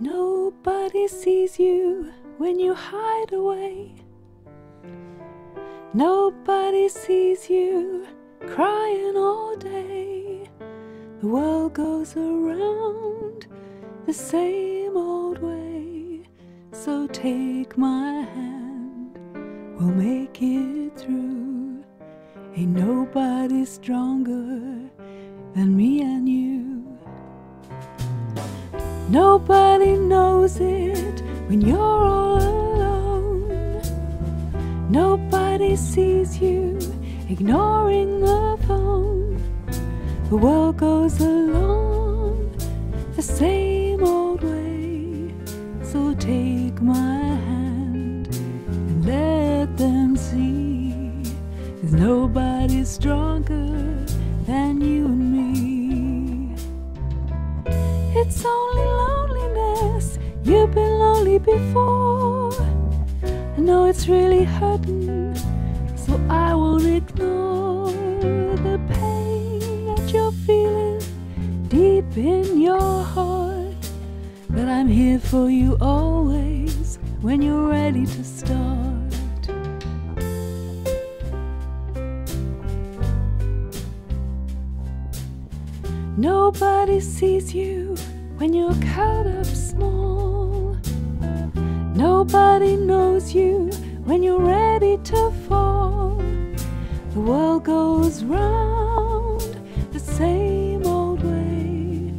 Nobody sees you when you hide away. Nobody sees you crying all day. The world goes around the same old way. So take my hand, we'll make it through. Ain't nobody stronger than me and you. Nobody knows it when you're all alone. Nobody sees you ignoring the phone. The world goes along the same old way. So take my hand and let them see. There's nobody stronger than you and me. It's only loneliness. You've been lonely before. I know it's really hurting, so I won't ignore the pain that you're feeling deep in your heart. But I'm here for you always when you're ready to start. Nobody sees you when you're cut up small. Nobody knows you when you're ready to fall. The world goes round the same old way.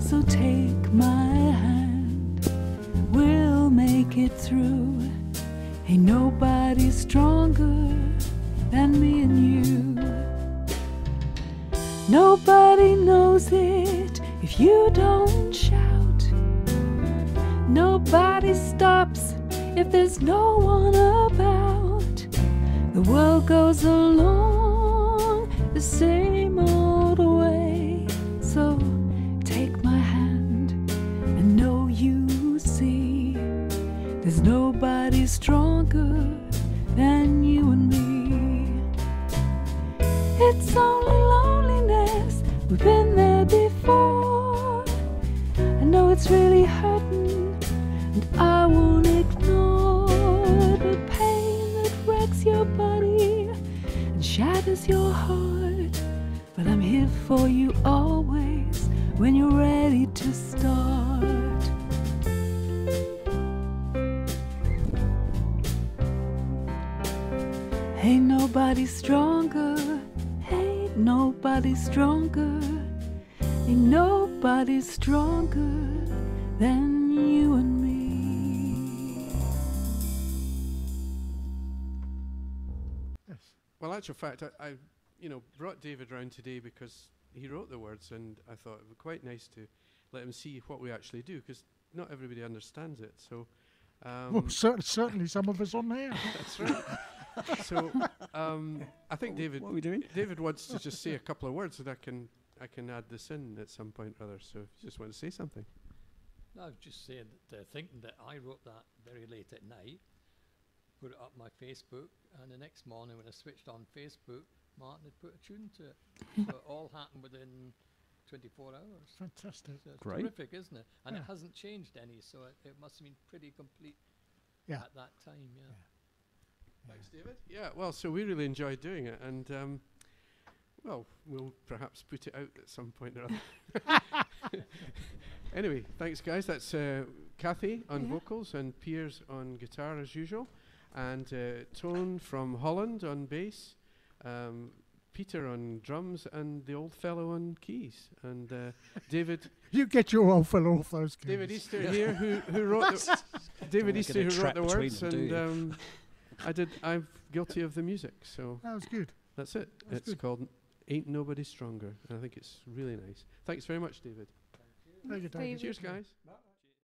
So take my hand, we'll make it through. Ain't nobody stronger than me and you. Nobody knows it you don't shout. Nobody stops if there's no one about. The world goes along the same old it's really hurting, and I won't ignore the pain that wrecks your body and shatters your heart. But I'm here for you always when you're ready to start. Ain't nobody stronger, ain't nobody stronger, ain't nobody stronger than you and me. Yes. Well, actual fact, I, I, you know, brought David round today because he wrote the words, and I thought it would be quite nice to let him see what we actually do, because not everybody understands it. So, um, well, cer- certainly some of us on here. that's right. so, um, I think David, What are we doing? David wants to just say a couple of words, and I can, I can add this in at some point or other. So, if you just want to say something. No, I was just saying that uh, thinking that I wrote that very late at night, put it up my Facebook, and the next morning when I switched on Facebook, Martin had put a tune to it. so it all happened within 24 hours. Fantastic. So it's Great. terrific, isn't it? And Yeah. it hasn't changed any, so it, it must have been pretty complete Yeah. at that time. Yeah. Thanks, David. Yeah, well, so we really enjoyed doing it, and um, well, we'll perhaps put it out at some point or other. anyway, thanks, guys. That's uh, Kathy on Yeah. vocals and Piers on guitar as usual, and uh, Tone from Holland on bass, um, Peter on drums, and the old fellow on keys, and uh, David You get your old fellow off those keys. David Easter here, who who wrote the David Easter make it a who wrote the words, them, and um, I did. I'm guilty of the music, so. That was good. That's it. That's it's good. called Ain't Nobody Stronger. And I think it's really nice. Thanks very much, David. Thank you, David. Cheers, guys.